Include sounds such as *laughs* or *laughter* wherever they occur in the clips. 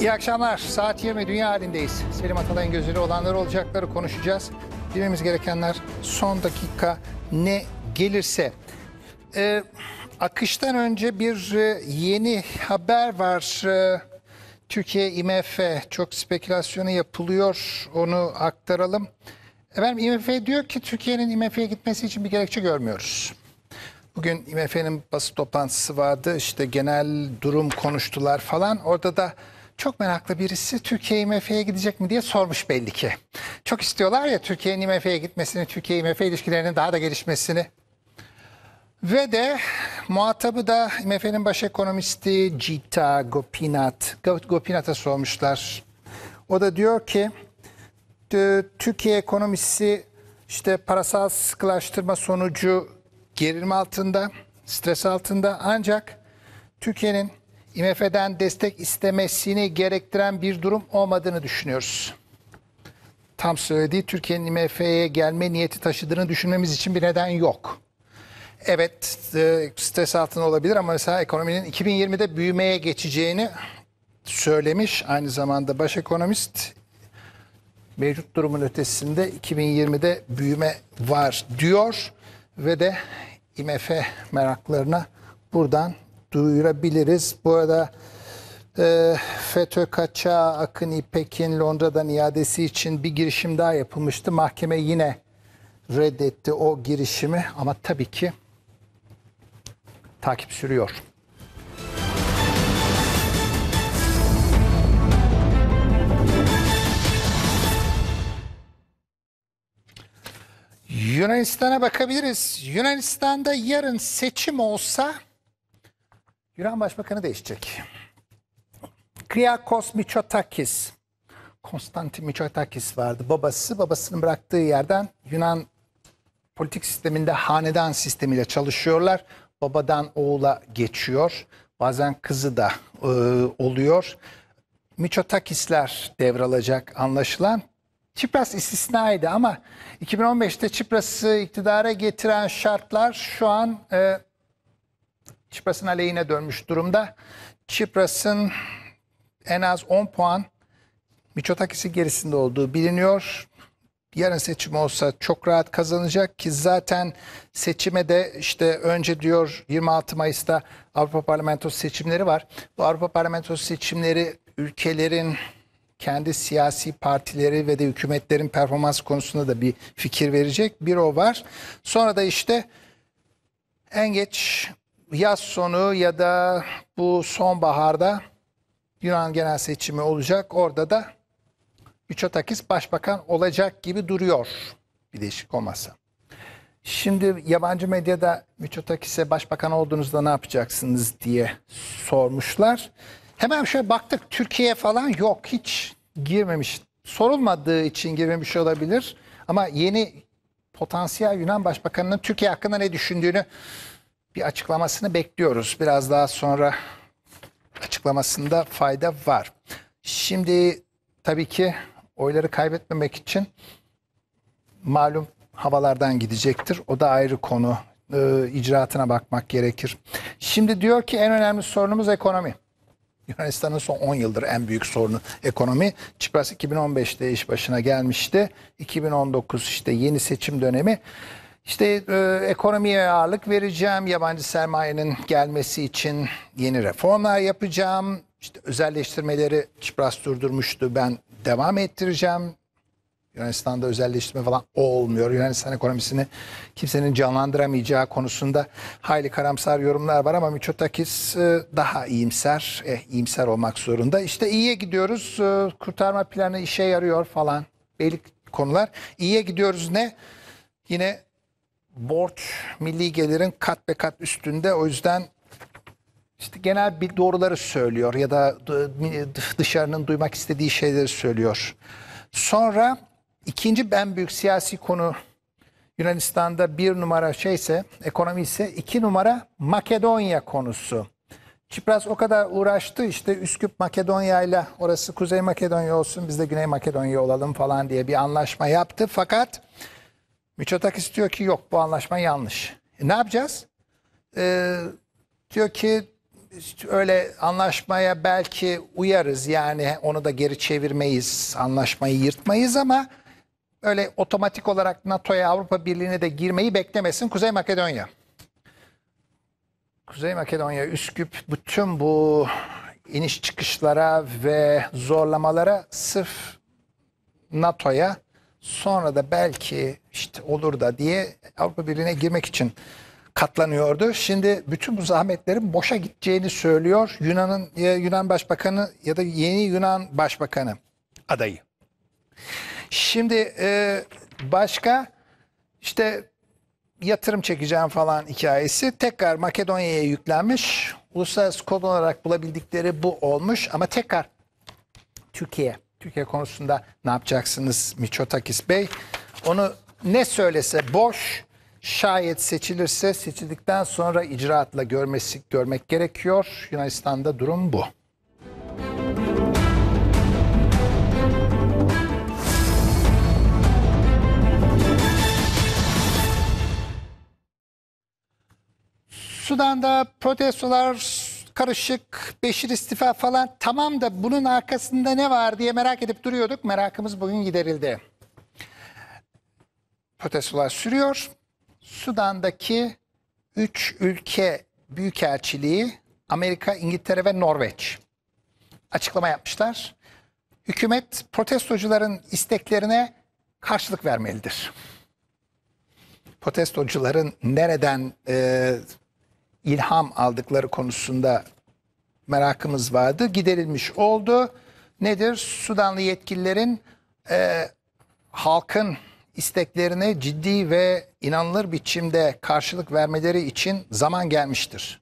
İyi akşamlar. Saat 20 dünya halindeyiz. Selim Atalay'ın gözleri olanlar olacakları konuşacağız. Bilmemiz gerekenler son dakika ne gelirse. Ee, akıştan önce bir e, yeni haber var. Ee, Türkiye IMF çok spekülasyonu yapılıyor. Onu aktaralım. Efendim IMF diyor ki Türkiye'nin IMF'ye gitmesi için bir gerekçe görmüyoruz. Bugün IMF'nin basın toplantısı vardı. İşte genel durum konuştular falan. Orada da çok meraklı birisi Türkiye IMF'ye gidecek mi diye sormuş belli ki. Çok istiyorlar ya Türkiye'nin IMF'ye gitmesini, Türkiye IMF ilişkilerinin daha da gelişmesini. Ve de muhatabı da IMF'nin baş ekonomisti Gita Gopinath. Gopinath'a sormuşlar. O da diyor ki Türkiye ekonomisi işte parasal sıkılaştırma sonucu gerilim altında, stres altında ancak Türkiye'nin IMF'den destek istemesini gerektiren bir durum olmadığını düşünüyoruz. Tam söylediği Türkiye'nin IMF'ye gelme niyeti taşıdığını düşünmemiz için bir neden yok. Evet e, stres altında olabilir ama mesela ekonominin 2020'de büyümeye geçeceğini söylemiş. Aynı zamanda baş ekonomist mevcut durumun ötesinde 2020'de büyüme var diyor ve de IMF meraklarına buradan duyurabiliriz. Bu arada e, FETÖ kaçağı Akın İpek'in Londra'dan iadesi için bir girişim daha yapılmıştı. Mahkeme yine reddetti o girişimi ama tabii ki takip sürüyor. Yunanistan'a bakabiliriz. Yunanistan'da yarın seçim olsa Yunan Başbakanı değişecek. Kriakos Mitsotakis. Konstantin Mitsotakis vardı. Babası babasının bıraktığı yerden Yunan politik sisteminde hanedan sistemiyle çalışıyorlar. Babadan oğula geçiyor. Bazen kızı da e, oluyor. Mitsotakisler devralacak anlaşılan. Çipras istisnaydı ama 2015'te Çipras'ı iktidara getiren şartlar şu an e, Çipras'ın aleyhine dönmüş durumda. Çipras'ın en az 10 puan Miçotakis'in gerisinde olduğu biliniyor. Yarın seçim olsa çok rahat kazanacak ki zaten seçime de işte önce diyor 26 Mayıs'ta Avrupa Parlamentosu seçimleri var. Bu Avrupa Parlamentosu seçimleri ülkelerin kendi siyasi partileri ve de hükümetlerin performans konusunda da bir fikir verecek. Bir o var. Sonra da işte en geç yaz sonu ya da bu sonbaharda Yunan genel seçimi olacak. Orada da Mitsotakis başbakan olacak gibi duruyor bir değişik olmazsa. Şimdi yabancı medyada Mitsotakis'e başbakan olduğunuzda ne yapacaksınız diye sormuşlar. Hemen şöyle baktık Türkiye falan yok hiç girmemiş. Sorulmadığı için girmemiş olabilir. Ama yeni potansiyel Yunan başbakanının Türkiye hakkında ne düşündüğünü bir açıklamasını bekliyoruz. Biraz daha sonra açıklamasında fayda var. Şimdi tabii ki oyları kaybetmemek için malum havalardan gidecektir. O da ayrı konu. Ee, icraatına bakmak gerekir. Şimdi diyor ki en önemli sorunumuz ekonomi. Yunanistan'ın son 10 yıldır en büyük sorunu ekonomi. Çipras 2015'te iş başına gelmişti. 2019 işte yeni seçim dönemi. İşte e, ekonomiye ağırlık vereceğim. Yabancı sermayenin gelmesi için yeni reformlar yapacağım. İşte özelleştirmeleri Çipras durdurmuştu. Ben devam ettireceğim. Yunanistan'da özelleştirme falan olmuyor. Yunanistan ekonomisini kimsenin canlandıramayacağı konusunda hayli karamsar yorumlar var ama Mitsotakis e, daha iyimser, eh, iyimser olmak zorunda. İşte iyiye gidiyoruz, e, kurtarma planı işe yarıyor falan. Belli konular. İyiye gidiyoruz ne? Yine borç milli gelirin kat be kat üstünde. O yüzden işte genel bir doğruları söylüyor ya da dışarının duymak istediği şeyleri söylüyor. Sonra ikinci en büyük siyasi konu Yunanistan'da bir numara şeyse ekonomi ise iki numara Makedonya konusu. Çipras o kadar uğraştı işte Üsküp Makedonya ile orası Kuzey Makedonya olsun biz de Güney Makedonya olalım falan diye bir anlaşma yaptı. Fakat Mitsotakis diyor ki yok bu anlaşma yanlış. E, ne yapacağız? Ee, diyor ki öyle anlaşmaya belki uyarız yani onu da geri çevirmeyiz, anlaşmayı yırtmayız ama öyle otomatik olarak NATO'ya Avrupa Birliği'ne de girmeyi beklemesin Kuzey Makedonya. Kuzey Makedonya, Üsküp bütün bu iniş çıkışlara ve zorlamalara sırf NATO'ya sonra da belki işte olur da diye Avrupa Birliği'ne girmek için katlanıyordu. Şimdi bütün bu zahmetlerin boşa gideceğini söylüyor Yunan'ın Yunan Başbakanı ya da yeni Yunan Başbakanı adayı. Şimdi e, başka işte yatırım çekeceğim falan hikayesi tekrar Makedonya'ya yüklenmiş. Uluslararası kod olarak bulabildikleri bu olmuş ama tekrar Türkiye. Türkiye konusunda ne yapacaksınız Miçotakis Bey? Onu ne söylese boş. Şayet seçilirse seçildikten sonra icraatla görmesi görmek gerekiyor. Yunanistan'da durum bu. Sudan'da protestolar karışık, Beşir istifa falan tamam da bunun arkasında ne var diye merak edip duruyorduk. Merakımız bugün giderildi. Protestolar sürüyor. Sudan'daki 3 ülke büyükelçiliği Amerika, İngiltere ve Norveç açıklama yapmışlar. Hükümet protestocuların isteklerine karşılık vermelidir. Protestocuların nereden e, ilham aldıkları konusunda merakımız vardı. Giderilmiş oldu. Nedir? Sudanlı yetkililerin e, halkın isteklerine ciddi ve inanılır biçimde karşılık vermeleri için zaman gelmiştir.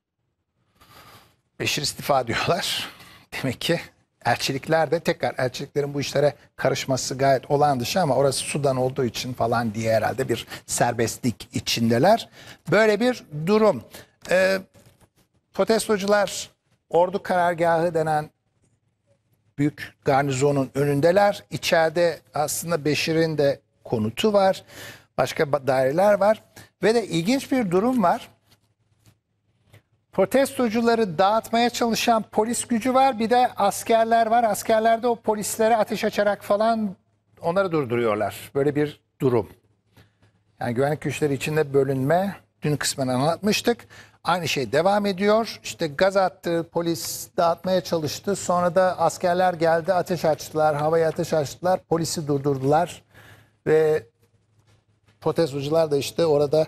Beşir istifa diyorlar. *laughs* Demek ki elçilikler de tekrar elçiliklerin bu işlere karışması gayet olağan dışı ama orası Sudan olduğu için falan diye herhalde bir serbestlik içindeler. Böyle bir durum. Ee, protestocular ordu karargahı denen büyük garnizonun önündeler. İçeride aslında Beşir'in de konutu var. Başka daireler var. Ve de ilginç bir durum var. Protestocuları dağıtmaya çalışan polis gücü var. Bir de askerler var. Askerler de o polislere ateş açarak falan onları durduruyorlar. Böyle bir durum. Yani güvenlik güçleri içinde bölünme dün kısmen anlatmıştık. Aynı şey devam ediyor. İşte gaz attı, polis dağıtmaya çalıştı. Sonra da askerler geldi, ateş açtılar, havaya ateş açtılar. Polisi durdurdular. Ve protestocular da işte orada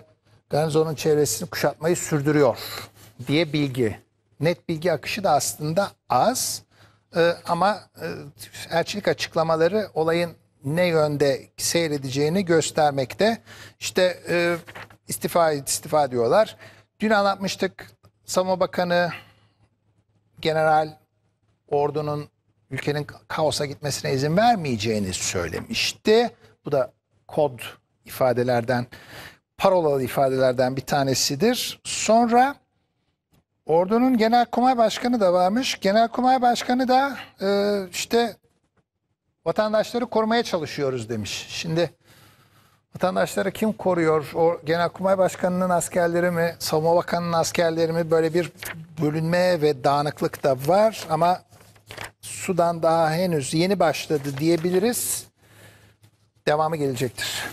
garnizonun çevresini kuşatmayı sürdürüyor diye bilgi. Net bilgi akışı da aslında az. Ee, ama e, elçilik açıklamaları olayın ne yönde seyredeceğini göstermekte. İşte e, istifa istifa diyorlar. Dün anlatmıştık Savunma Bakanı General ordunun ülkenin kaosa gitmesine izin vermeyeceğini söylemişti. Bu da kod ifadelerden, parolalı ifadelerden bir tanesidir. Sonra ordunun genelkurmay başkanı da varmış. Genelkurmay başkanı da e, işte vatandaşları korumaya çalışıyoruz demiş. Şimdi Vatandaşları kim koruyor? O Genelkurmay Başkanı'nın askerleri mi, Savunma Bakanı'nın askerleri mi? Böyle bir bölünme ve dağınıklık da var ama Sudan daha henüz yeni başladı diyebiliriz. Devamı gelecektir.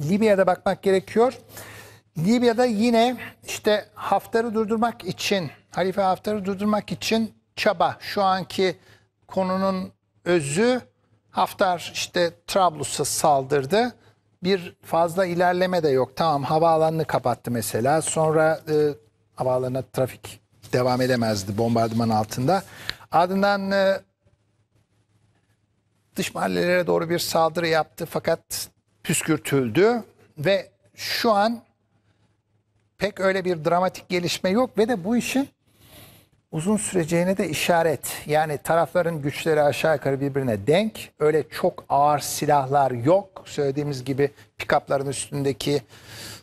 Libya'da bakmak gerekiyor. Libya'da yine işte Hafter'i durdurmak için, Halife Hafter'i durdurmak için çaba. Şu anki konunun özü Hafter işte Trablus'a saldırdı. Bir fazla ilerleme de yok. Tamam havaalanını kapattı mesela. Sonra e, havaalanına trafik devam edemezdi bombardıman altında. Ardından e, dış mahallelere doğru bir saldırı yaptı fakat püskürtüldü ve şu an pek öyle bir dramatik gelişme yok ve de bu işin uzun süreceğine de işaret. Yani tarafların güçleri aşağı yukarı birbirine denk. Öyle çok ağır silahlar yok. Söylediğimiz gibi pikapların üstündeki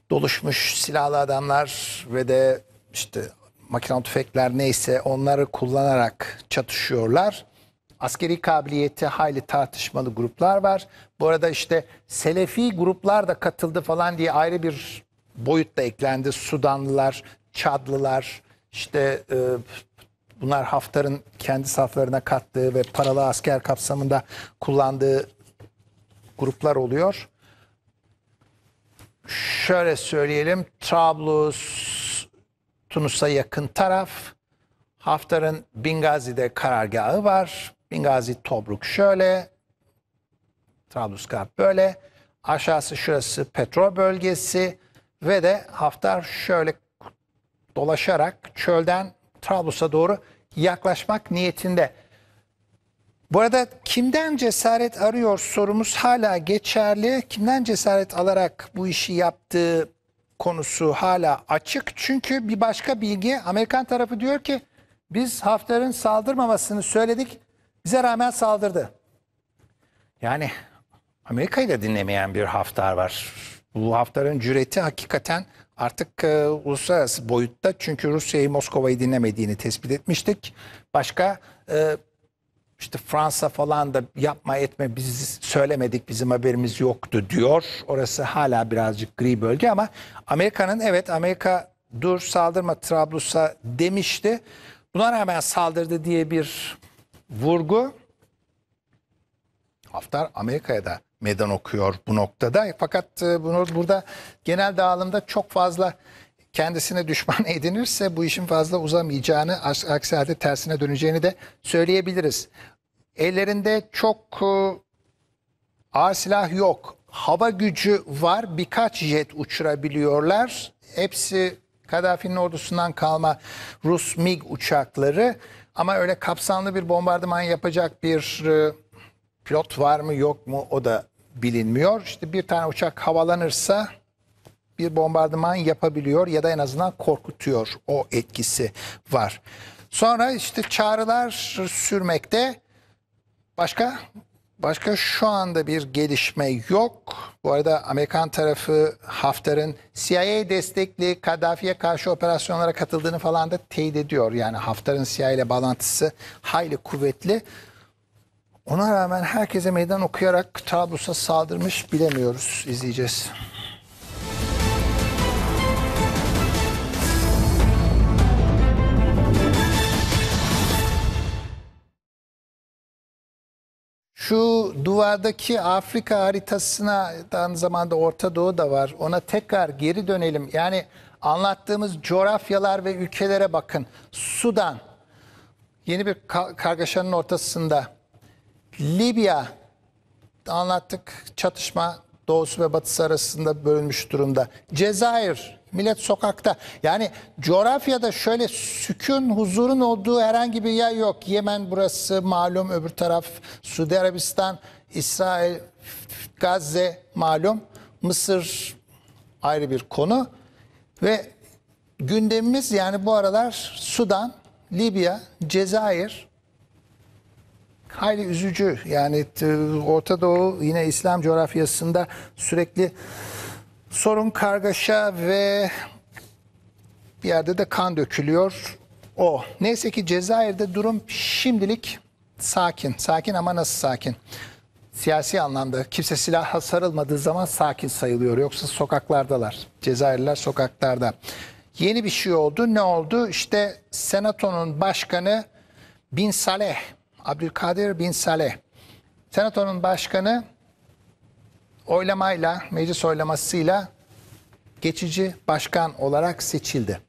doluşmuş silahlı adamlar ve de işte makinalı tüfekler neyse onları kullanarak çatışıyorlar. askeri kabiliyeti hayli tartışmalı gruplar var. Bu arada işte Selefi gruplar da katıldı falan diye ayrı bir boyut da eklendi. Sudanlılar, Çadlılar, işte e, bunlar Haftar'ın kendi saflarına kattığı ve paralı asker kapsamında kullandığı gruplar oluyor. Şöyle söyleyelim. Trablus, Tunus'a yakın taraf. Haftar'ın Bingazi'de karargahı var. Bingazi, Tobruk şöyle. Trablusgarp böyle. Aşağısı şurası petrol bölgesi. Ve de Haftar şöyle dolaşarak çölden Trablus'a doğru yaklaşmak niyetinde. Bu arada kimden cesaret arıyor sorumuz hala geçerli. Kimden cesaret alarak bu işi yaptığı konusu hala açık. Çünkü bir başka bilgi Amerikan tarafı diyor ki biz Hafter'in saldırmamasını söyledik. Bize rağmen saldırdı. Yani Amerika'yı da dinlemeyen bir Haftar var. Bu Haftar'ın cüreti hakikaten artık e, uluslararası boyutta. Çünkü Rusya'yı Moskova'yı dinlemediğini tespit etmiştik. Başka e, işte Fransa falan da yapma etme biz söylemedik bizim haberimiz yoktu diyor. Orası hala birazcık gri bölge ama Amerika'nın evet Amerika dur saldırma Trablus'a demişti. Buna rağmen saldırdı diye bir vurgu Haftar Amerika'ya da meydan okuyor bu noktada. Fakat e, bunu burada genel dağılımda çok fazla kendisine düşman *laughs* edinirse bu işin fazla uzamayacağını, aksi halde tersine döneceğini de söyleyebiliriz. Ellerinde çok e, ağır silah yok. Hava gücü var. Birkaç jet uçurabiliyorlar. Hepsi Kaddafi'nin ordusundan kalma Rus MiG uçakları. Ama öyle kapsamlı bir bombardıman yapacak bir e, pilot var mı yok mu o da bilinmiyor. İşte bir tane uçak havalanırsa bir bombardıman yapabiliyor ya da en azından korkutuyor. O etkisi var. Sonra işte çağrılar sürmekte. Başka başka şu anda bir gelişme yok. Bu arada Amerikan tarafı Haftar'ın CIA destekli Kaddafi'ye karşı operasyonlara katıldığını falan da teyit ediyor. Yani Haftar'ın CIA ile bağlantısı hayli kuvvetli. Ona rağmen herkese meydan okuyarak Trablus'a saldırmış bilemiyoruz. İzleyeceğiz. Şu duvardaki Afrika haritasına aynı zamanda Orta Doğu da var. Ona tekrar geri dönelim. Yani anlattığımız coğrafyalar ve ülkelere bakın. Sudan yeni bir kargaşanın ortasında. Libya anlattık çatışma doğusu ve batısı arasında bölünmüş durumda. Cezayir millet sokakta. Yani coğrafyada şöyle sükun, huzurun olduğu herhangi bir yer yok. Yemen burası malum, öbür taraf Suudi Arabistan, İsrail, Gazze malum. Mısır ayrı bir konu. Ve gündemimiz yani bu aralar Sudan, Libya, Cezayir hayli üzücü. Yani Orta Doğu yine İslam coğrafyasında sürekli sorun, kargaşa ve bir yerde de kan dökülüyor. O. Neyse ki Cezayir'de durum şimdilik sakin. Sakin ama nasıl sakin? Siyasi anlamda kimse silaha sarılmadığı zaman sakin sayılıyor. Yoksa sokaklardalar. Cezayirliler sokaklarda. Yeni bir şey oldu. Ne oldu? İşte Senato'nun başkanı Bin Saleh, Abdülkadir Bin Saleh. Senato'nun başkanı oylamayla, meclis oylamasıyla geçici başkan olarak seçildi.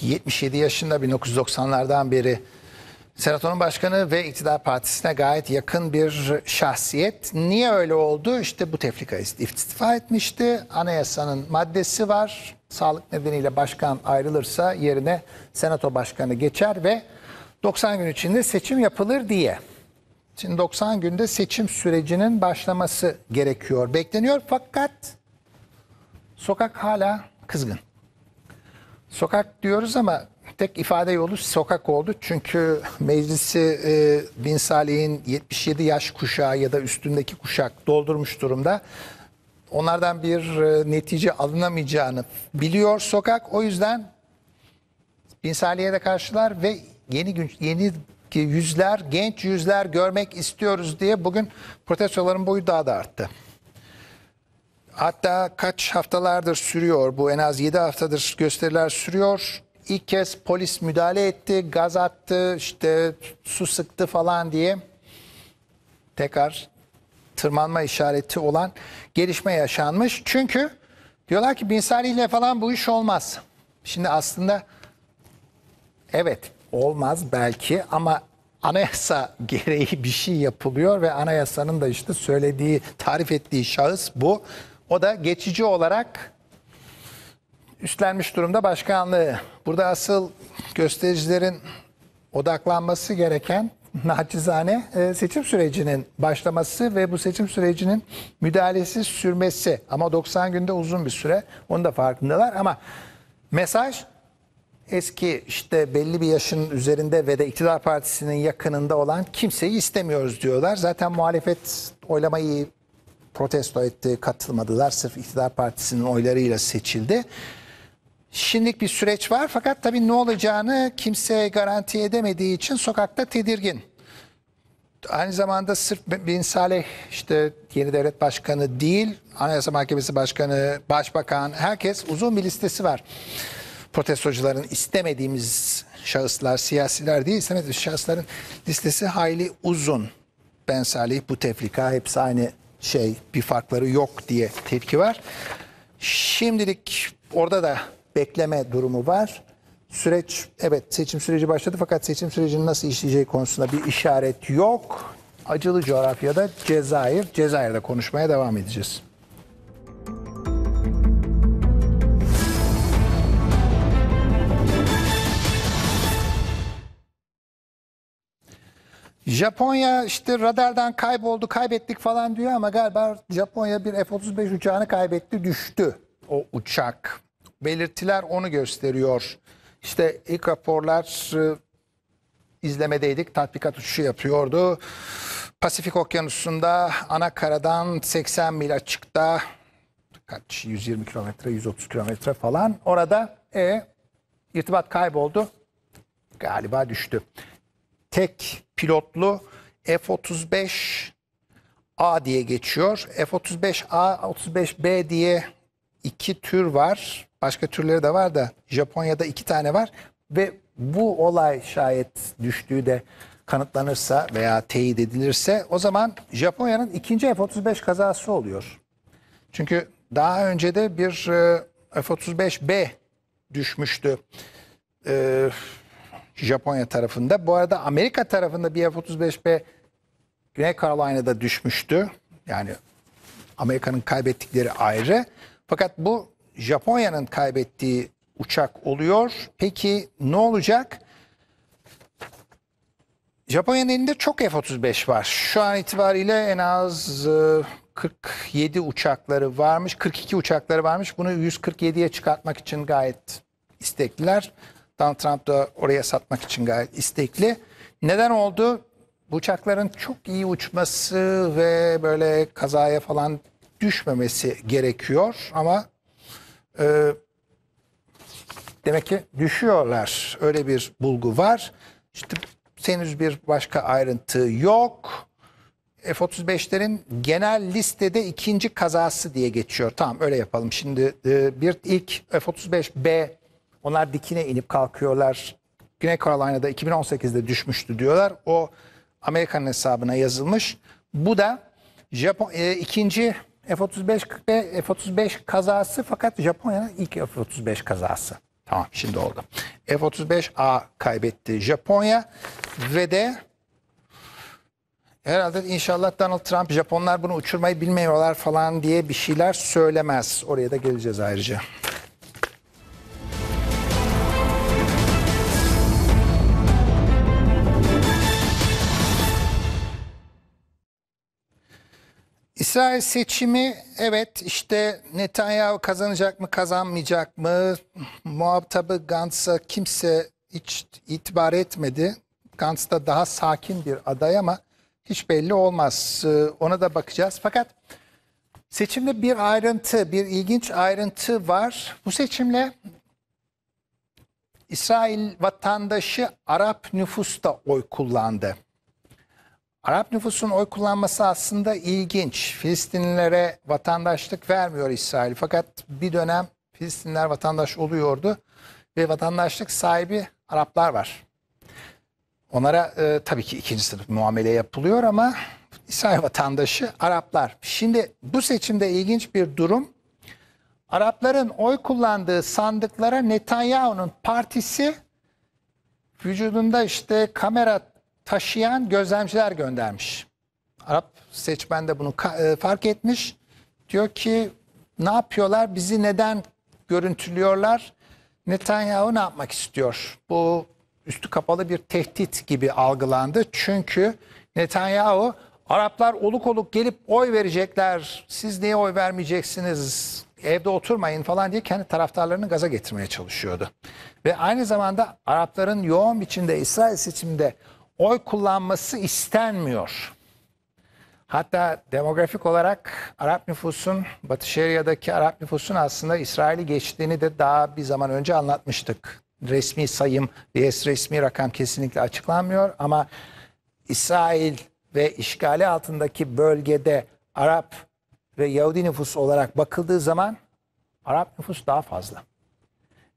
77 yaşında 1990'lardan beri Senato'nun başkanı ve iktidar partisine gayet yakın bir şahsiyet. Niye öyle oldu? İşte bu tefrika istifa etmişti. Anayasanın maddesi var. Sağlık nedeniyle başkan ayrılırsa yerine senato başkanı geçer ve 90 gün içinde seçim yapılır diye. Şimdi 90 günde seçim sürecinin başlaması gerekiyor, bekleniyor fakat sokak hala kızgın. Sokak diyoruz ama tek ifade yolu sokak oldu. Çünkü meclisi e, Bin Salih'in 77 yaş kuşağı ya da üstündeki kuşak doldurmuş durumda. Onlardan bir e, netice alınamayacağını biliyor sokak. O yüzden Bin Salih'e de karşılar ve yeni gün yeni yüzler, genç yüzler görmek istiyoruz diye bugün protestoların boyu daha da arttı. Hatta kaç haftalardır sürüyor bu en az 7 haftadır gösteriler sürüyor. İlk kez polis müdahale etti, gaz attı, işte su sıktı falan diye tekrar tırmanma işareti olan gelişme yaşanmış. Çünkü diyorlar ki Bin Salih ile falan bu iş olmaz. Şimdi aslında evet olmaz belki ama anayasa *laughs* gereği bir şey yapılıyor ve anayasanın da işte söylediği, tarif ettiği şahıs bu. O da geçici olarak üstlenmiş durumda başkanlığı. Burada asıl göstericilerin odaklanması gereken naçizane e, seçim sürecinin başlaması ve bu seçim sürecinin müdahalesiz sürmesi. Ama 90 günde uzun bir süre. Onu da farkındalar ama mesaj eski işte belli bir yaşın üzerinde ve de iktidar partisinin yakınında olan kimseyi istemiyoruz diyorlar. Zaten muhalefet oylamayı protesto etti, katılmadılar. Sırf iktidar partisinin oylarıyla seçildi. Şimdilik bir süreç var fakat tabii ne olacağını kimse garanti edemediği için sokakta tedirgin. Aynı zamanda sırf Bin Saleh işte yeni devlet başkanı değil, Anayasa Mahkemesi Başkanı, Başbakan, herkes uzun bir listesi var. Protestocuların istemediğimiz şahıslar, siyasiler değil, istemediğimiz şahısların listesi hayli uzun. Ben Salih, bu tefrika hepsi aynı şey, bir farkları yok diye tepki var. Şimdilik orada da bekleme durumu var. Süreç evet seçim süreci başladı fakat seçim sürecinin nasıl işleyeceği konusunda bir işaret yok. Acılı coğrafyada Cezayir, Cezayir'de konuşmaya devam edeceğiz. Japonya işte radardan kayboldu, kaybettik falan diyor ama galiba Japonya bir F-35 uçağını kaybetti, düştü o uçak. Belirtiler onu gösteriyor. İşte ilk raporlar e, izlemedeydik. Tatbikat uçuşu yapıyordu. Pasifik Okyanusu'nda ana karadan 80 mil açıkta kaç 120 kilometre 130 kilometre falan orada e, irtibat kayboldu. Galiba düştü. Tek pilotlu F-35 A diye geçiyor. F-35A, 35B diye iki tür var. Başka türleri de var da Japonya'da iki tane var. Ve bu olay şayet düştüğü de kanıtlanırsa veya teyit edilirse o zaman Japonya'nın ikinci F-35 kazası oluyor. Çünkü daha önce de bir e, F-35B düşmüştü. Ee, Japonya tarafında. Bu arada Amerika tarafında bir F-35B Güney Carolina'da düşmüştü. Yani Amerika'nın kaybettikleri ayrı. Fakat bu Japonya'nın kaybettiği uçak oluyor. Peki ne olacak? Japonya'nın elinde çok F-35 var. Şu an itibariyle en az 47 uçakları varmış. 42 uçakları varmış. Bunu 147'ye çıkartmak için gayet istekliler. Donald Trump da oraya satmak için gayet istekli. Neden oldu? Bu uçakların çok iyi uçması ve böyle kazaya falan düşmemesi gerekiyor ama e, demek ki düşüyorlar. Öyle bir bulgu var. İşte henüz bir başka ayrıntı yok. F-35'lerin genel listede ikinci kazası diye geçiyor. Tamam öyle yapalım. Şimdi e, bir ilk F-35B onlar dikine inip kalkıyorlar. Güney Carolina'da 2018'de düşmüştü diyorlar. O Amerika'nın hesabına yazılmış. Bu da Japon e, ikinci F-35 ve F-35 kazası fakat Japonya'nın ilk F-35 kazası. Tamam şimdi oldu. F-35A kaybetti Japonya ve de herhalde inşallah Donald Trump Japonlar bunu uçurmayı bilmiyorlar falan diye bir şeyler söylemez. Oraya da geleceğiz ayrıca. İsrail seçimi evet işte Netanyahu kazanacak mı kazanmayacak mı muhatabı Gantz'a kimse hiç itibar etmedi. Gantz da daha sakin bir aday ama hiç belli olmaz. Ee, ona da bakacağız. Fakat seçimde bir ayrıntı, bir ilginç ayrıntı var. Bu seçimle İsrail vatandaşı Arap nüfus da oy kullandı. Arap nüfusun oy kullanması aslında ilginç. Filistinlilere vatandaşlık vermiyor İsrail. Fakat bir dönem Filistinliler vatandaş oluyordu ve vatandaşlık sahibi Araplar var. Onlara e, tabii ki ikinci sınıf muamele yapılıyor ama İsrail vatandaşı Araplar. Şimdi bu seçimde ilginç bir durum. Arapların oy kullandığı sandıklara Netanyahu'nun partisi vücudunda işte kamera taşıyan gözlemciler göndermiş. Arap seçmen de bunu e, fark etmiş. Diyor ki ne yapıyorlar? Bizi neden görüntülüyorlar? Netanyahu ne yapmak istiyor? Bu üstü kapalı bir tehdit gibi algılandı. Çünkü Netanyahu Araplar oluk oluk gelip oy verecekler. Siz niye oy vermeyeceksiniz? Evde oturmayın falan diye kendi taraftarlarını gaza getirmeye çalışıyordu. Ve aynı zamanda Arapların yoğun biçimde İsrail seçiminde oy kullanması istenmiyor. Hatta demografik olarak Arap nüfusun, Batı Şeria'daki Arap nüfusun aslında İsrail'i geçtiğini de daha bir zaman önce anlatmıştık. Resmi sayım, resmi rakam kesinlikle açıklanmıyor ama İsrail ve işgali altındaki bölgede Arap ve Yahudi nüfus olarak bakıldığı zaman Arap nüfus daha fazla.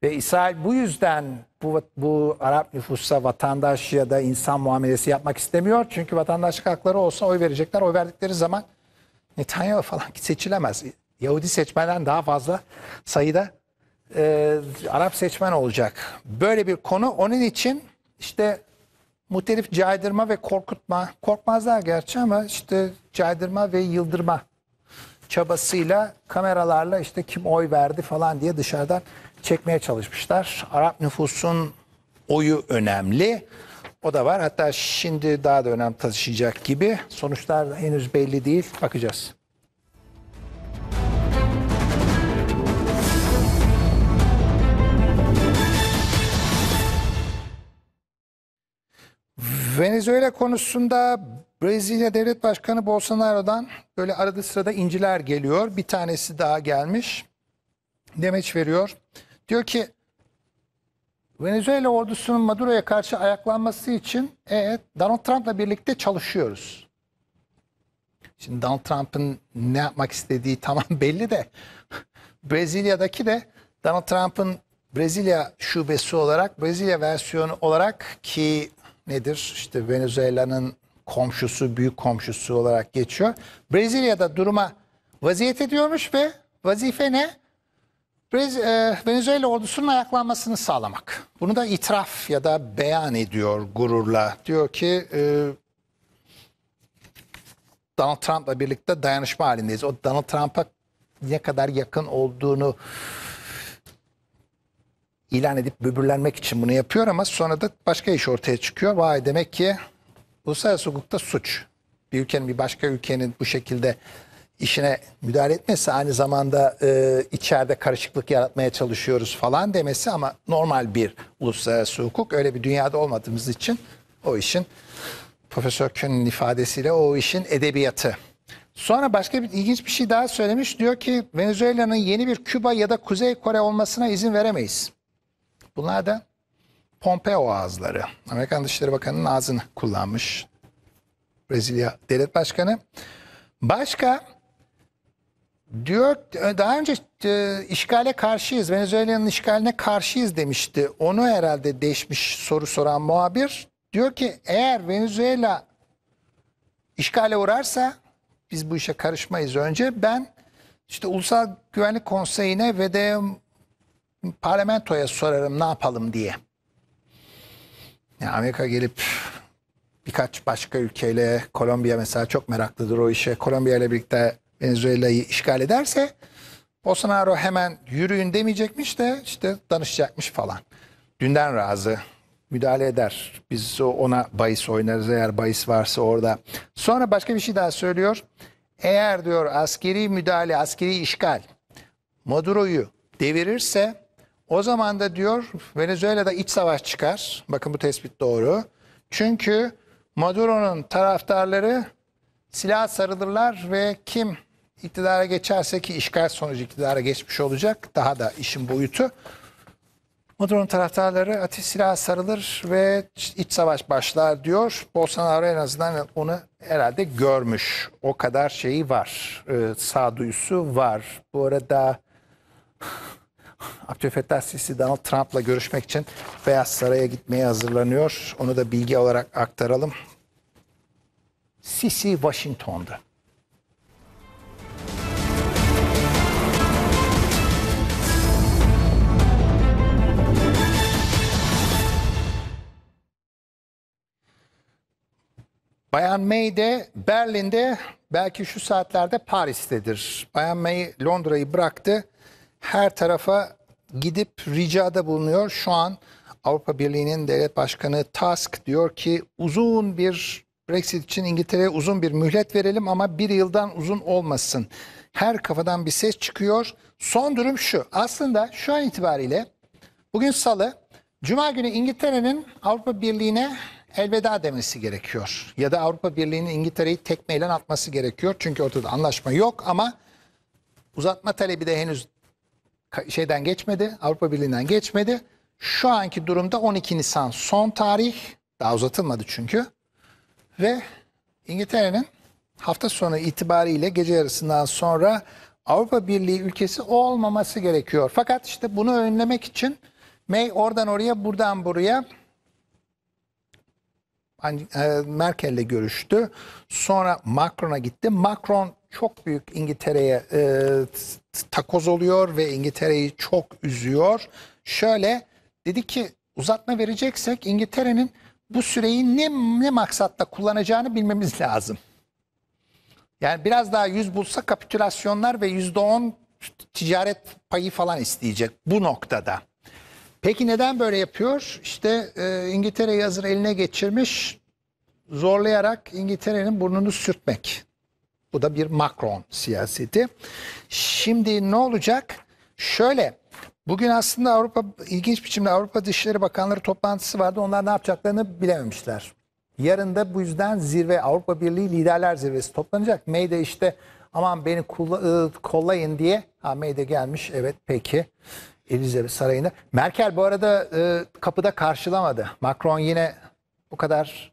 Ve İsrail bu yüzden bu, bu Arap nüfusa vatandaş ya da insan muamelesi yapmak istemiyor. Çünkü vatandaşlık hakları olsa oy verecekler. Oy verdikleri zaman Netanyahu falan seçilemez. Yahudi seçmenden daha fazla sayıda e, Arap seçmen olacak. Böyle bir konu. Onun için işte muhtelif caydırma ve korkutma, korkmazlar gerçi ama işte caydırma ve yıldırma çabasıyla kameralarla işte kim oy verdi falan diye dışarıdan çekmeye çalışmışlar. Arap nüfusun oyu önemli. O da var. Hatta şimdi daha da önem taşıyacak gibi. Sonuçlar henüz belli değil. Bakacağız. Venezuela konusunda Brezilya Devlet Başkanı Bolsonaro'dan böyle arada sırada inciler geliyor. Bir tanesi daha gelmiş. Demeç veriyor. Diyor ki Venezuela ordusunun Maduro'ya karşı ayaklanması için evet Donald Trump'la birlikte çalışıyoruz. Şimdi Donald Trump'ın ne yapmak istediği tamam *laughs* belli de Brezilya'daki de Donald Trump'ın Brezilya şubesi olarak Brezilya versiyonu olarak ki nedir? İşte Venezuela'nın komşusu, büyük komşusu olarak geçiyor. Brezilya'da duruma vaziyet ediyormuş ve vazife ne? Brez, e, Venezuela ordusunun ayaklanmasını sağlamak. Bunu da itiraf ya da beyan ediyor gururla. Diyor ki e, Donald Trump'la birlikte dayanışma halindeyiz. O Donald Trump'a ne kadar yakın olduğunu ilan edip böbürlenmek için bunu yapıyor ama sonra da başka iş ortaya çıkıyor. Vay demek ki uluslararası hukukta suç. Bir ülkenin bir başka ülkenin bu şekilde işine müdahale etmesi aynı zamanda e, içeride karışıklık yaratmaya çalışıyoruz falan demesi ama normal bir uluslararası hukuk öyle bir dünyada olmadığımız için o işin Profesör Kön'ün ifadesiyle o işin edebiyatı. Sonra başka bir ilginç bir şey daha söylemiş. Diyor ki Venezuela'nın yeni bir Küba ya da Kuzey Kore olmasına izin veremeyiz. Bunlar da Pompeo ağızları. Amerikan Dışişleri Bakanı'nın ağzını kullanmış. Brezilya Devlet Başkanı. Başka diyor daha önce e, işgale karşıyız. Venezuela'nın işgaline karşıyız demişti. Onu herhalde değişmiş soru soran muhabir. Diyor ki eğer Venezuela işgale uğrarsa biz bu işe karışmayız önce. Ben işte Ulusal Güvenlik Konseyi'ne ve de parlamentoya sorarım ne yapalım diye. Yani Amerika gelip birkaç başka ülkeyle Kolombiya mesela çok meraklıdır o işe. Kolombiya ile birlikte Venezuela'yı işgal ederse Bolsonaro hemen yürüyün demeyecekmiş de işte danışacakmış falan. Dünden razı müdahale eder. Biz ona bahis oynarız eğer bahis varsa orada. Sonra başka bir şey daha söylüyor. Eğer diyor askeri müdahale, askeri işgal Maduro'yu devirirse o zaman da diyor Venezuela'da iç savaş çıkar. Bakın bu tespit doğru. Çünkü Maduro'nun taraftarları silah sarılırlar ve kim iktidara geçerse ki işgal sonucu iktidara geçmiş olacak. Daha da işin boyutu. Maduro taraftarları ateş silahı sarılır ve iç savaş başlar diyor. Bolsonaro en azından onu herhalde görmüş. O kadar şeyi var. E, sağduyusu var. Bu arada *laughs* Abdülfettah Sisi Donald Trump'la görüşmek için Beyaz Saray'a gitmeye hazırlanıyor. Onu da bilgi olarak aktaralım. Sisi Washington'da. Bayan May de Berlin'de belki şu saatlerde Paris'tedir. Bayan May Londra'yı bıraktı. Her tarafa gidip ricada bulunuyor. Şu an Avrupa Birliği'nin devlet başkanı Tusk diyor ki uzun bir Brexit için İngiltere'ye uzun bir mühlet verelim ama bir yıldan uzun olmasın. Her kafadan bir ses çıkıyor. Son durum şu. Aslında şu an itibariyle bugün salı Cuma günü İngiltere'nin Avrupa Birliği'ne elveda demesi gerekiyor. Ya da Avrupa Birliği'nin İngiltere'yi tekmeyle atması gerekiyor. Çünkü ortada anlaşma yok ama uzatma talebi de henüz şeyden geçmedi. Avrupa Birliği'nden geçmedi. Şu anki durumda 12 Nisan son tarih. Daha uzatılmadı çünkü. Ve İngiltere'nin hafta sonu itibariyle gece yarısından sonra Avrupa Birliği ülkesi olmaması gerekiyor. Fakat işte bunu önlemek için May oradan oraya buradan buraya Merkel'le görüştü. Sonra Macron'a gitti. Macron çok büyük İngiltere'ye e, takoz oluyor ve İngiltere'yi çok üzüyor. Şöyle dedi ki uzatma vereceksek İngiltere'nin bu süreyi ne, ne maksatla kullanacağını bilmemiz lazım. Yani biraz daha yüz bulsa kapitülasyonlar ve yüzde on ticaret payı falan isteyecek bu noktada. Peki neden böyle yapıyor? İşte e, İngiltere'yi hazır eline geçirmiş, zorlayarak İngiltere'nin burnunu sürtmek. Bu da bir Macron siyaseti. Şimdi ne olacak? Şöyle, bugün aslında Avrupa ilginç biçimde Avrupa Dışişleri Bakanları toplantısı vardı. Onlar ne yapacaklarını bilememişler. Yarın da bu yüzden zirve Avrupa Birliği Liderler Zirvesi toplanacak. May de işte aman beni kollayın diye. Ha May de gelmiş evet peki. Elizabeth Sarayı'nda. Merkel bu arada e, kapıda karşılamadı. Macron yine bu kadar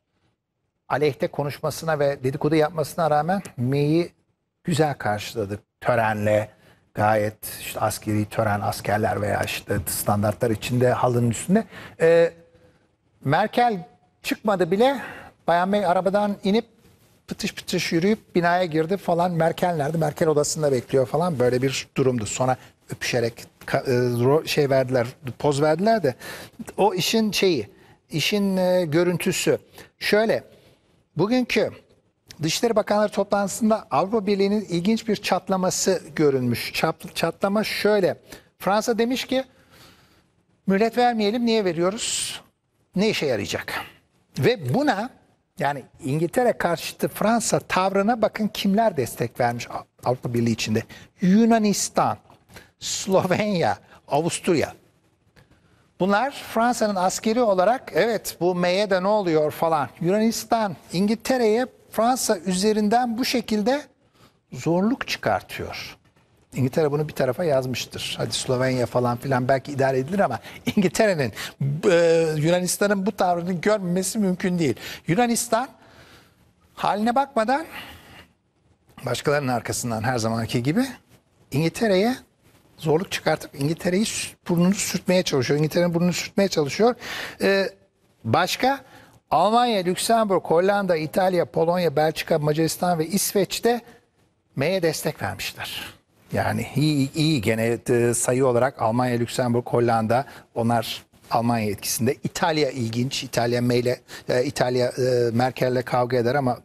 aleyhte konuşmasına ve dedikodu yapmasına rağmen May'i güzel karşıladı. Törenle gayet işte askeri tören, askerler veya işte standartlar içinde halının üstünde. E, Merkel çıkmadı bile Bayan May arabadan inip pıtış pıtış yürüyüp binaya girdi falan. Merkel nerede? Merkel odasında bekliyor falan. Böyle bir durumdu. Sonra öpüşerek e, şey verdiler, poz verdiler de o işin şeyi, işin e, görüntüsü. Şöyle, bugünkü Dışişleri Bakanları toplantısında Avrupa Birliği'nin ilginç bir çatlaması görünmüş. Çatlama şöyle. Fransa demiş ki mühlet vermeyelim niye veriyoruz? Ne işe yarayacak? Ve buna yani İngiltere karşıtı Fransa tavrına bakın kimler destek vermiş Avrupa Birliği içinde. Yunanistan, Slovenya, Avusturya. Bunlar Fransa'nın askeri olarak evet bu M'ye de ne oluyor falan. Yunanistan, İngiltere'ye Fransa üzerinden bu şekilde zorluk çıkartıyor. İngiltere bunu bir tarafa yazmıştır. Hadi Slovenya falan filan belki idare edilir ama *laughs* İngiltere'nin e, Yunanistan'ın bu tavrını görmemesi mümkün değil. Yunanistan haline bakmadan başkalarının arkasından her zamanki gibi İngiltere'ye zorluk çıkartıp İngiltere'yi burnunu sürtmeye çalışıyor. İngiltere'nin burnunu sürtmeye çalışıyor. Ee, başka Almanya, Lüksemburg, Hollanda, İtalya, Polonya, Belçika, Macaristan ve İsveç'te May'e destek vermişler. Yani iyi, iyi gene e, sayı olarak Almanya, Lüksemburg, Hollanda onlar Almanya etkisinde. İtalya ilginç. İtalya May'le e, İtalya e, Merkel'le kavga eder ama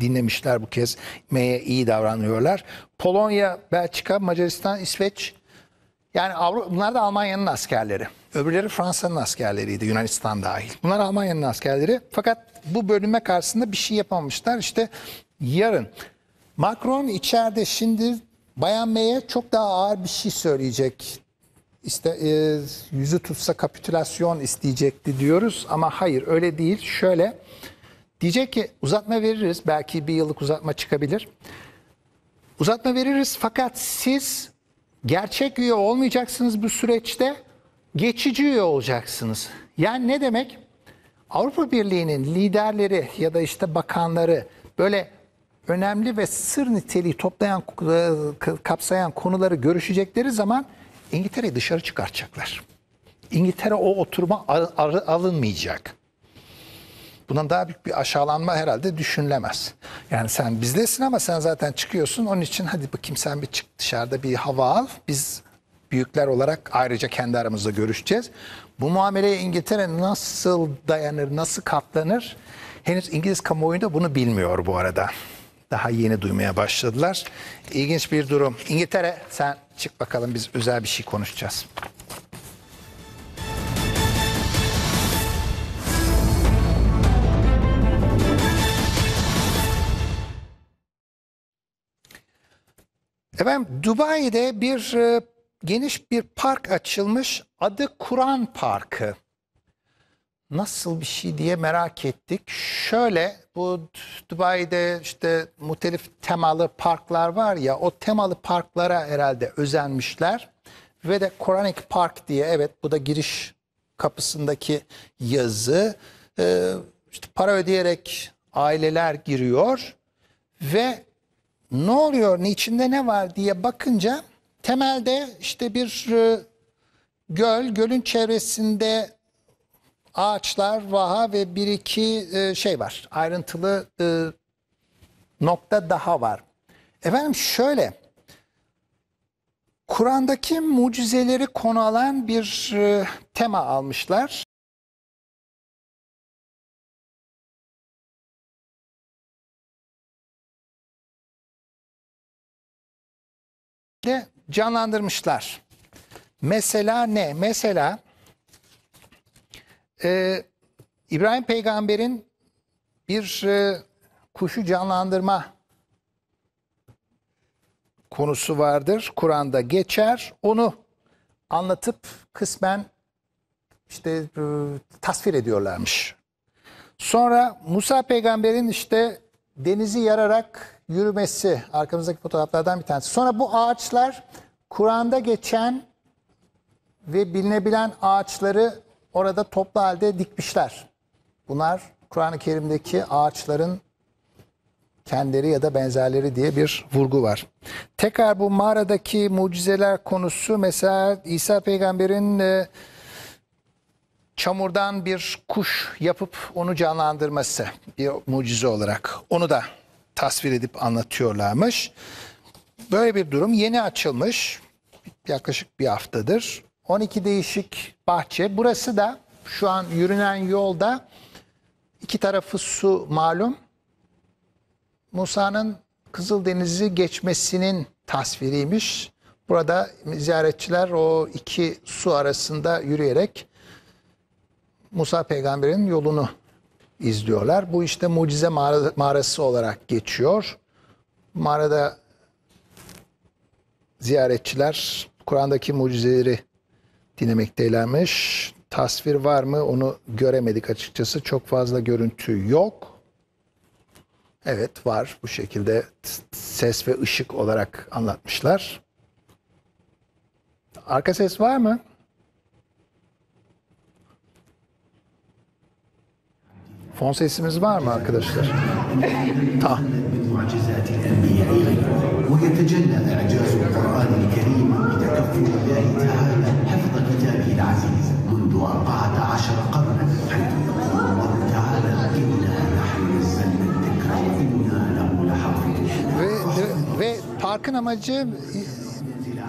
dinlemişler bu kez. May'e iyi davranıyorlar. Polonya, Belçika, Macaristan, İsveç yani bunlar da Almanya'nın askerleri. Öbürleri Fransa'nın askerleriydi Yunanistan dahil. Bunlar Almanya'nın askerleri. Fakat bu bölünme karşısında bir şey yapamamışlar. İşte yarın Macron içeride şimdi Bayan May'e çok daha ağır bir şey söyleyecek. İşte e, yüzü tutsa kapitülasyon isteyecekti diyoruz ama hayır öyle değil. Şöyle diyecek ki uzatma veririz. Belki bir yıllık uzatma çıkabilir. Uzatma veririz fakat siz gerçek üye olmayacaksınız bu süreçte geçici üye olacaksınız. Yani ne demek? Avrupa Birliği'nin liderleri ya da işte bakanları böyle önemli ve sır niteliği toplayan, kapsayan konuları görüşecekleri zaman İngiltere'yi dışarı çıkartacaklar. İngiltere o oturuma alınmayacak. Bundan daha büyük bir aşağılanma herhalde düşünülemez. Yani sen bizdesin ama sen zaten çıkıyorsun. Onun için hadi bakayım sen bir çık dışarıda bir hava al. Biz büyükler olarak ayrıca kendi aramızda görüşeceğiz. Bu muameleye İngiltere nasıl dayanır, nasıl katlanır? Henüz İngiliz kamuoyunda bunu bilmiyor bu arada. Daha yeni duymaya başladılar. İlginç bir durum. İngiltere sen çık bakalım biz özel bir şey konuşacağız. Efendim Dubai'de bir e, geniş bir park açılmış. Adı Kur'an Parkı. Nasıl bir şey diye merak ettik. Şöyle bu Dubai'de işte muhtelif temalı parklar var ya o temalı parklara herhalde özenmişler. Ve de Quranic Park diye evet bu da giriş kapısındaki yazı. Ee, işte para ödeyerek aileler giriyor ve ne oluyor, içinde ne var diye bakınca temelde işte bir e, göl, gölün çevresinde ağaçlar, vaha ve bir iki e, şey var. Ayrıntılı e, nokta daha var. Efendim şöyle, Kur'an'daki mucizeleri konu alan bir tema almışlar. Şekilde canlandırmışlar. Mesela ne? Mesela e, İbrahim peygamberin bir e, kuşu canlandırma konusu vardır. Kur'an'da geçer. Onu anlatıp kısmen işte e, tasvir ediyorlarmış. Sonra Musa peygamberin işte denizi yararak yürümesi arkamızdaki fotoğraflardan bir tanesi. Sonra bu ağaçlar Kur'an'da geçen ve bilinebilen ağaçları orada toplu halde dikmişler. Bunlar Kur'an-ı Kerim'deki ağaçların kendileri ya da benzerleri diye bir vurgu var. Tekrar bu mağaradaki mucizeler konusu mesela İsa peygamberin e, çamurdan bir kuş yapıp onu canlandırması bir mucize olarak. Onu da tasvir edip anlatıyorlarmış. Böyle bir durum yeni açılmış. Yaklaşık bir haftadır. 12 değişik bahçe. Burası da şu an yürünen yolda iki tarafı su malum. Musa'nın Kızıldeniz'i geçmesinin tasviriymiş. Burada ziyaretçiler o iki su arasında yürüyerek Musa peygamberin yolunu izliyorlar. Bu işte mucize mağara, mağarası olarak geçiyor. Mağarada ziyaretçiler Kur'an'daki mucizeleri dinlemekteylermiş. Tasvir var mı onu göremedik açıkçası. Çok fazla görüntü yok. Evet var bu şekilde ses ve ışık olarak anlatmışlar. Arka ses var mı? Fon sesimiz var mı arkadaşlar? Ta. ve, ve Park'ın amacı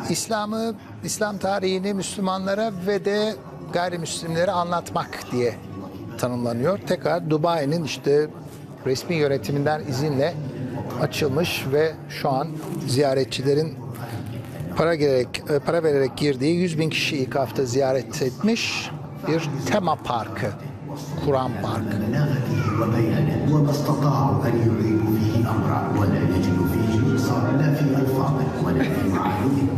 İslam'ı, İslam tarihini Müslümanlara ve de gayrimüslimlere anlatmak diye tanımlanıyor. Tekrar Dubai'nin işte resmi yönetiminden izinle açılmış ve şu an ziyaretçilerin para gerek e, para vererek girdiği 100 bin kişi ilk hafta ziyaret etmiş bir tema parkı. Kur'an Parkı. *laughs*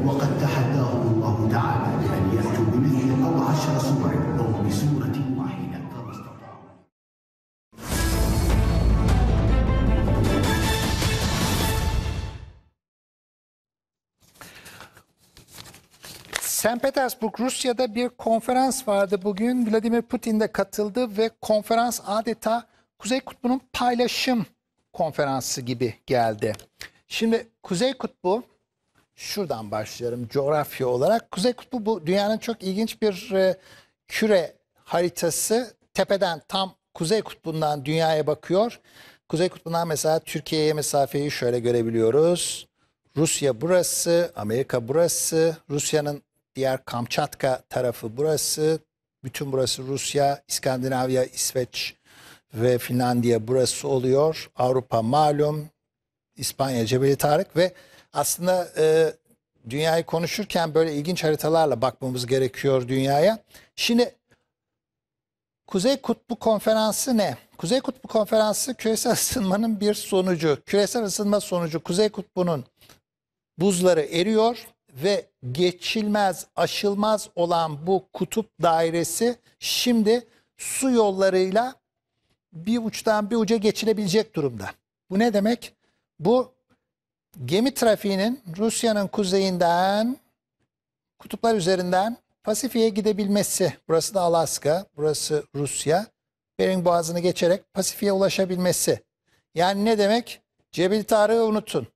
St. Petersburg, Rusya'da bir konferans vardı bugün. Vladimir Putin de katıldı ve konferans adeta Kuzey Kutbu'nun paylaşım konferansı gibi geldi. Şimdi Kuzey Kutbu, şuradan başlayalım coğrafya olarak. Kuzey Kutbu bu dünyanın çok ilginç bir e, küre haritası. Tepeden tam Kuzey Kutbu'ndan dünyaya bakıyor. Kuzey Kutbu'ndan mesela Türkiye'ye mesafeyi şöyle görebiliyoruz. Rusya burası, Amerika burası, Rusya'nın diğer Kamçatka tarafı burası, bütün burası Rusya, İskandinavya, İsveç ve Finlandiya burası oluyor. Avrupa malum, İspanya Cebeli Tarık ve aslında e, dünyayı konuşurken böyle ilginç haritalarla bakmamız gerekiyor dünyaya. Şimdi Kuzey Kutbu Konferansı ne? Kuzey Kutbu Konferansı küresel ısınmanın bir sonucu. Küresel ısınma sonucu Kuzey Kutbu'nun buzları eriyor ve geçilmez, aşılmaz olan bu kutup dairesi şimdi su yollarıyla bir uçtan bir uca geçilebilecek durumda. Bu ne demek? Bu gemi trafiğinin Rusya'nın kuzeyinden kutuplar üzerinden Pasifik'e gidebilmesi. Burası da Alaska, burası Rusya. Bering Boğazı'nı geçerek Pasifik'e ulaşabilmesi. Yani ne demek? Cebel Tarık'ı unutun.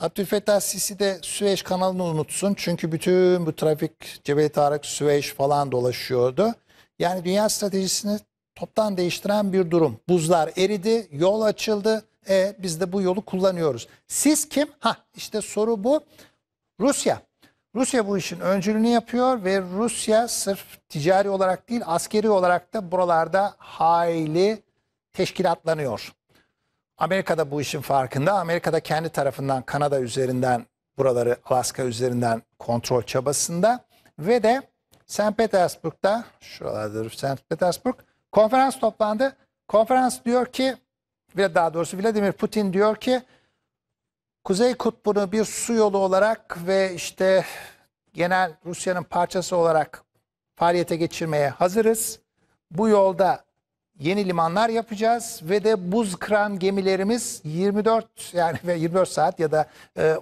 Abdülfettah Sisi de Süveyş kanalını unutsun. Çünkü bütün bu trafik Cebel Tarık, Süveyş falan dolaşıyordu. Yani dünya stratejisini toptan değiştiren bir durum. Buzlar eridi, yol açıldı. E biz de bu yolu kullanıyoruz. Siz kim? Ha işte soru bu. Rusya. Rusya bu işin öncülüğünü yapıyor ve Rusya sırf ticari olarak değil askeri olarak da buralarda hayli teşkilatlanıyor. Amerika'da bu işin farkında. Amerika'da kendi tarafından Kanada üzerinden buraları Alaska üzerinden kontrol çabasında ve de St. Petersburg'da şuralardır St. Petersburg konferans toplandı. Konferans diyor ki ve daha doğrusu Vladimir Putin diyor ki Kuzey Kutbu'nu bir su yolu olarak ve işte genel Rusya'nın parçası olarak faaliyete geçirmeye hazırız. Bu yolda yeni limanlar yapacağız ve de buz kıran gemilerimiz 24 yani ve 24 saat ya da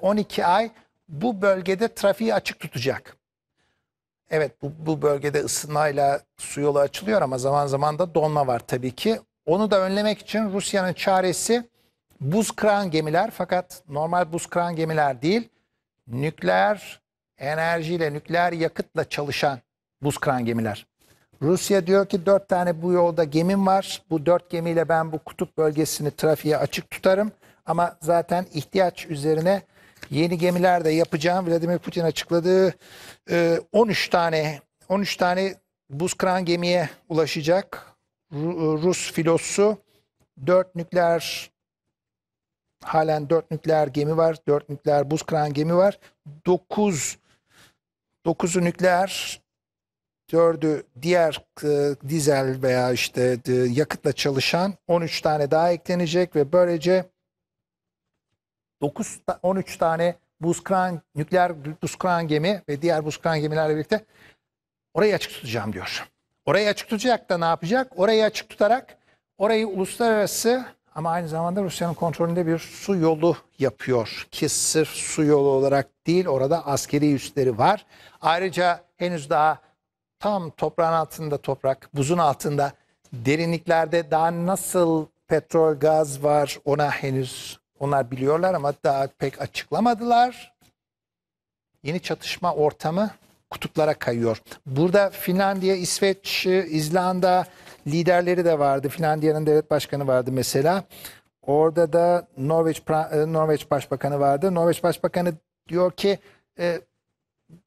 12 ay bu bölgede trafiği açık tutacak. Evet bu, bu bölgede ısınmayla su yolu açılıyor ama zaman zaman da donma var tabii ki. Onu da önlemek için Rusya'nın çaresi buz kıran gemiler fakat normal buz kıran gemiler değil nükleer enerjiyle nükleer yakıtla çalışan buz kıran gemiler. Rusya diyor ki dört tane bu yolda gemim var. Bu dört gemiyle ben bu kutup bölgesini trafiğe açık tutarım. Ama zaten ihtiyaç üzerine yeni gemiler de yapacağım. Vladimir Putin açıkladığı 13 tane 13 tane buz kıran gemiye ulaşacak. Rus filosu 4 nükleer halen 4 nükleer gemi var. 4 nükleer buz kıran gemi var. 9 9'u nükleer, 4'ü diğer e, dizel veya işte e, yakıtla çalışan 13 tane daha eklenecek ve böylece 9 13 tane buz kıran nükleer buz kıran gemi ve diğer buz kıran gemilerle birlikte orayı açık tutacağım diyor. Orayı açık tutacak da ne yapacak? Orayı açık tutarak orayı uluslararası ama aynı zamanda Rusya'nın kontrolünde bir su yolu yapıyor. Ki sırf su yolu olarak değil orada askeri üsleri var. Ayrıca henüz daha tam toprağın altında toprak, buzun altında derinliklerde daha nasıl petrol, gaz var ona henüz onlar biliyorlar ama daha pek açıklamadılar. Yeni çatışma ortamı kutuplara kayıyor. Burada Finlandiya, İsveç, İzlanda liderleri de vardı. Finlandiya'nın devlet başkanı vardı mesela. Orada da Norveç e, Norveç Başbakanı vardı. Norveç Başbakanı diyor ki e,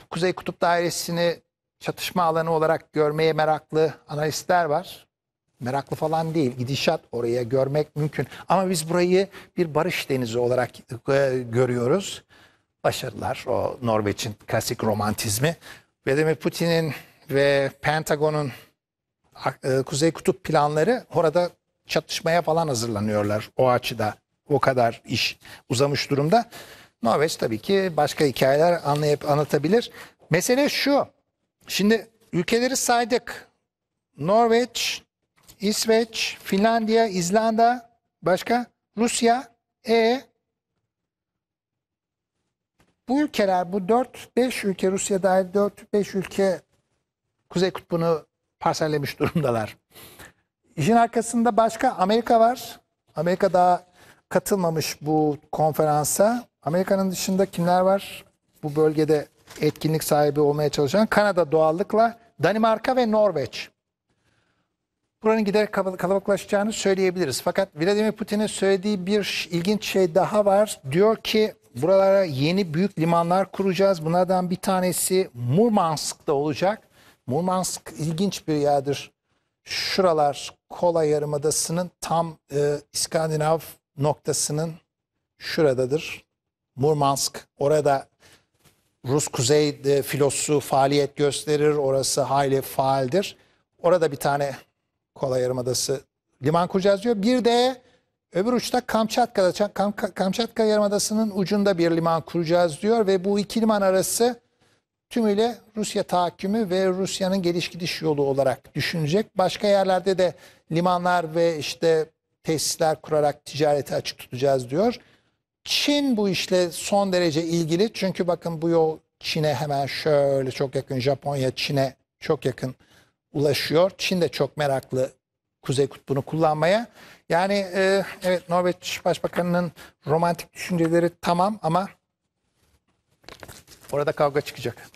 Kuzey Kutup Dairesi'ni çatışma alanı olarak görmeye meraklı analistler var. Meraklı falan değil. Gidişat oraya görmek mümkün. Ama biz burayı bir barış denizi olarak e, görüyoruz. Başarılar o Norveç'in klasik romantizmi. Vladimir Putin'in ve Pentagon'un e, Kuzey Kutup planları orada çatışmaya falan hazırlanıyorlar o açıda. O kadar iş uzamış durumda. Norveç tabii ki başka hikayeler anlayıp anlatabilir. Mesele şu. Şimdi ülkeleri saydık. Norveç, İsveç, Finlandiya, İzlanda, başka Rusya, e Bu ülkeler bu 4-5 ülke Rusya dahil 4-5 ülke Kuzey Kutbu'nu parsellemiş durumdalar. İşin arkasında başka Amerika var. Amerika daha katılmamış bu konferansa. Amerika'nın dışında kimler var? Bu bölgede etkinlik sahibi olmaya çalışan Kanada doğallıkla Danimarka ve Norveç. Buranın giderek kal- kalabalıklaşacağını söyleyebiliriz. Fakat Vladimir Putin'in söylediği bir ilginç şey daha var. Diyor ki buralara yeni büyük limanlar kuracağız. Bunlardan bir tanesi Murmansk'ta olacak. Murmansk ilginç bir yerdir. Şuralar Kola Yarımadası'nın tam e, İskandinav noktasının şuradadır. Murmansk. Orada Rus Kuzey e, filosu faaliyet gösterir. Orası hayli faaldir. Orada bir tane Kola Yarımadası liman kuracağız diyor. Bir de öbür uçta Kamçatka'da Kam- Kamçatka Yarımadası'nın ucunda bir liman kuracağız diyor ve bu iki liman arası tümüyle Rusya tahakkümü ve Rusya'nın geliş gidiş yolu olarak düşünecek. Başka yerlerde de limanlar ve işte tesisler kurarak ticareti açık tutacağız diyor. Çin bu işle son derece ilgili. Çünkü bakın bu yol Çin'e hemen şöyle çok yakın. Japonya Çin'e çok yakın ulaşıyor. Çin de çok meraklı Kuzey Kutbu'nu kullanmaya. Yani e, evet Norveç Başbakanı'nın romantik düşünceleri tamam ama orada kavga çıkacak.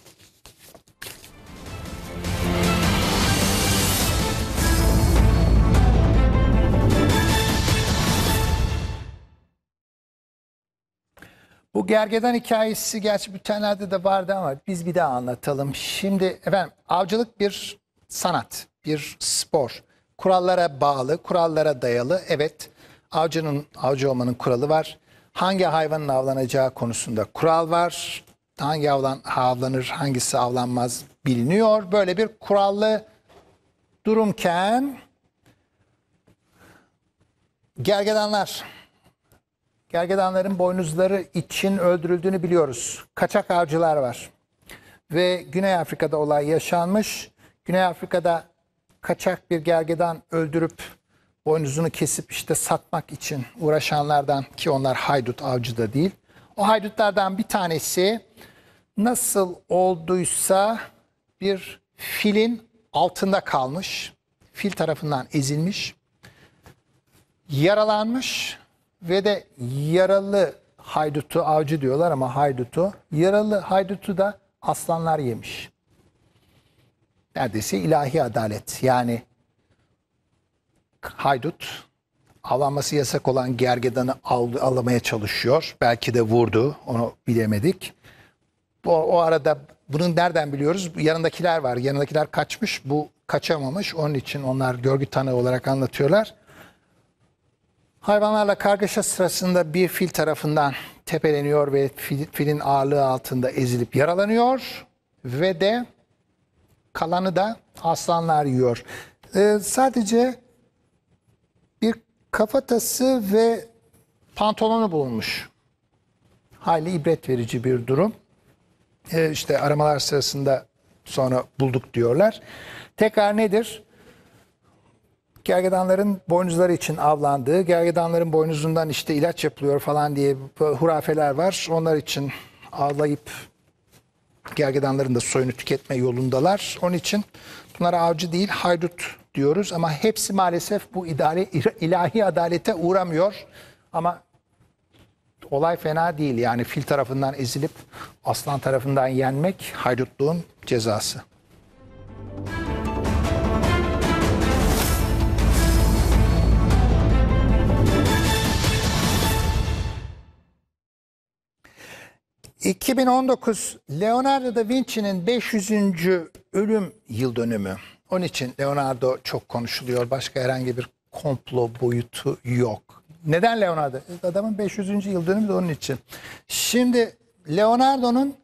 Bu gergedan hikayesi gerçi bültenlerde de vardı ama biz bir daha anlatalım. Şimdi efendim avcılık bir sanat, bir spor. Kurallara bağlı, kurallara dayalı. Evet avcının avcı olmanın kuralı var. Hangi hayvanın avlanacağı konusunda kural var. Hangi avlan, avlanır, hangisi avlanmaz biliniyor. Böyle bir kurallı durumken gergedanlar Gergedanların boynuzları için öldürüldüğünü biliyoruz. Kaçak avcılar var. Ve Güney Afrika'da olay yaşanmış. Güney Afrika'da kaçak bir gergedan öldürüp boynuzunu kesip işte satmak için uğraşanlardan ki onlar haydut avcı da değil. O haydutlardan bir tanesi nasıl olduysa bir filin altında kalmış. Fil tarafından ezilmiş. Yaralanmış ve de yaralı haydutu avcı diyorlar ama haydutu yaralı haydutu da aslanlar yemiş. Neredeyse ilahi adalet yani haydut avlanması yasak olan gergedanı al, alamaya çalışıyor. Belki de vurdu onu bilemedik. Bu, o arada bunun nereden biliyoruz? Yanındakiler var. Yanındakiler kaçmış. Bu kaçamamış. Onun için onlar görgü tanığı olarak anlatıyorlar. Hayvanlarla kargaşa sırasında bir fil tarafından tepeleniyor ve fil, filin ağırlığı altında ezilip yaralanıyor ve de kalanı da aslanlar yiyor. Ee, sadece bir kafatası ve pantolonu bulunmuş. Hayli ibret verici bir durum. Ee, işte aramalar sırasında sonra bulduk diyorlar. Tekrar nedir? Gergedanların boynuzları için avlandığı, gergedanların boynuzundan işte ilaç yapılıyor falan diye hurafeler var. Onlar için avlayıp gergedanların da soyunu tüketme yolundalar. Onun için bunlara avcı değil haydut diyoruz ama hepsi maalesef bu idare, ilahi adalete uğramıyor. Ama olay fena değil yani fil tarafından ezilip aslan tarafından yenmek haydutluğun cezası. ...2019 Leonardo da Vinci'nin 500. ölüm yıl dönümü. Onun için Leonardo çok konuşuluyor. Başka herhangi bir komplo boyutu yok. Neden Leonardo? Adamın 500. yıl dönümü de onun için. Şimdi Leonardo'nun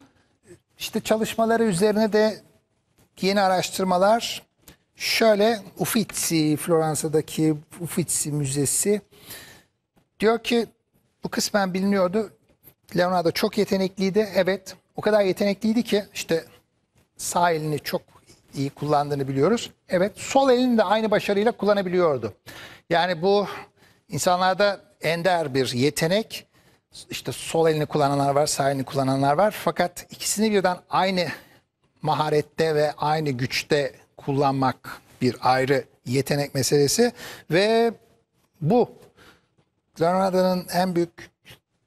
işte çalışmaları üzerine de yeni araştırmalar şöyle Uffizi, Floransa'daki Uffizi Müzesi diyor ki bu kısmen biliniyordu. Leonardo çok yetenekliydi. Evet o kadar yetenekliydi ki işte sağ elini çok iyi kullandığını biliyoruz. Evet sol elini de aynı başarıyla kullanabiliyordu. Yani bu insanlarda ender bir yetenek. işte sol elini kullananlar var, sağ elini kullananlar var. Fakat ikisini birden aynı maharette ve aynı güçte kullanmak bir ayrı yetenek meselesi ve bu Leonardo'nun en büyük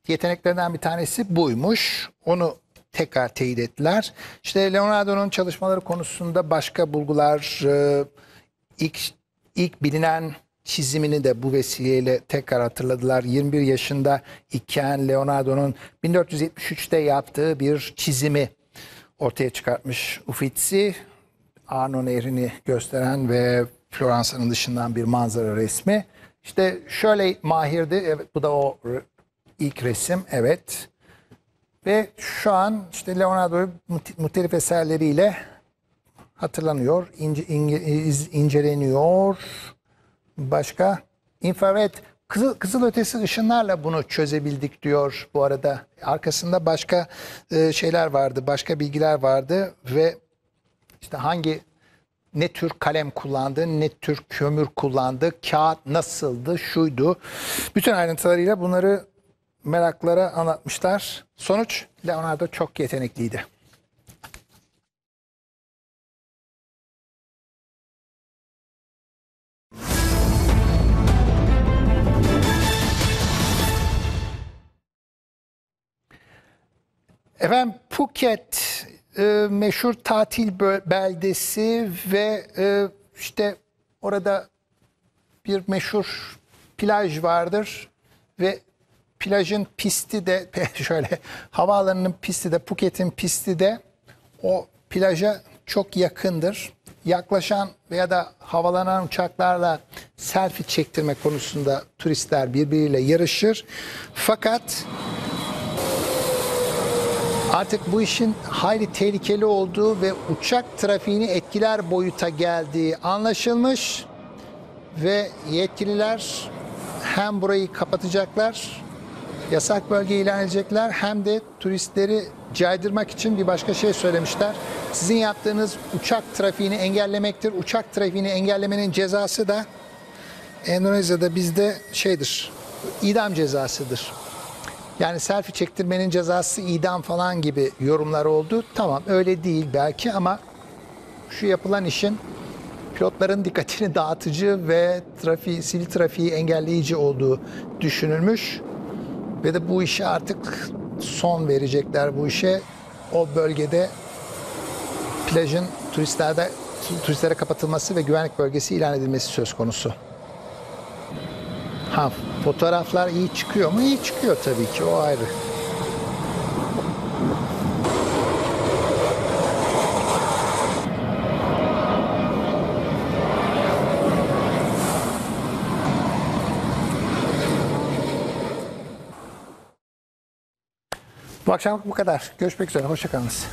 yeteneklerinden bir tanesi buymuş. Onu tekrar teyit ettiler. İşte Leonardo'nun çalışmaları konusunda başka bulgular, e, ilk ilk bilinen çizimini de bu vesileyle tekrar hatırladılar. 21 yaşında iken Leonardo'nun 1473'te yaptığı bir çizimi ortaya çıkartmış Uffizi. Arno Nehri'ni gösteren ve Floransa'nın dışından bir manzara resmi. İşte şöyle mahirdi. Evet, bu da o ilk resim. Evet. Ve şu an işte Leonardo muhte- muhtelif eserleriyle hatırlanıyor, ince, iz- inceleniyor. Başka infrared kızıl, kızıl ötesi ışınlarla bunu çözebildik diyor bu arada. Arkasında başka e, şeyler vardı, başka bilgiler vardı ve işte hangi ne tür kalem kullandı, ne tür kömür kullandı, kağıt nasıldı, şuydu. Bütün ayrıntılarıyla bunları meraklara anlatmışlar. Sonuç Leonardo çok yetenekliydi. Efendim Phuket e, meşhur tatil beldesi ve e, işte orada bir meşhur plaj vardır ve plajın pisti de *laughs* şöyle havaalanının pisti de Phuket'in pisti de o plaja çok yakındır. Yaklaşan veya da havalanan uçaklarla selfie çektirme konusunda turistler birbiriyle yarışır. Fakat Artık bu işin hayli tehlikeli olduğu ve uçak trafiğini etkiler boyuta geldiği anlaşılmış ve yetkililer hem burayı kapatacaklar, yasak bölge ilan edecekler hem de turistleri caydırmak için bir başka şey söylemişler. Sizin yaptığınız uçak trafiğini engellemektir. Uçak trafiğini engellemenin cezası da Endonezya'da bizde şeydir, idam cezasıdır. Yani selfie çektirmenin cezası idam falan gibi yorumlar oldu. Tamam öyle değil belki ama şu yapılan işin pilotların dikkatini dağıtıcı ve trafiği, sivil trafiği engelleyici olduğu düşünülmüş. Ve de bu işe artık son verecekler bu işe. O bölgede plajın turistlerde turistlere kapatılması ve güvenlik bölgesi ilan edilmesi söz konusu. Ha fotoğraflar iyi çıkıyor mu? İyi çıkıyor tabii ki o ayrı. Bu akşamlık bu kadar. Görüşmek üzere. Hoşçakalınız.